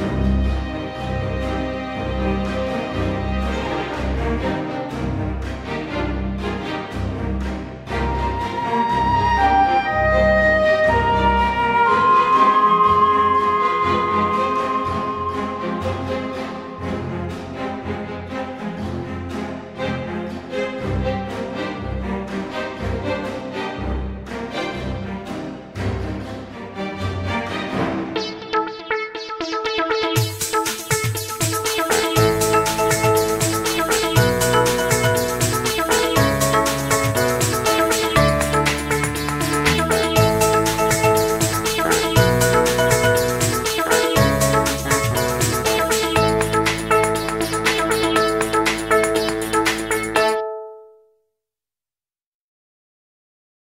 you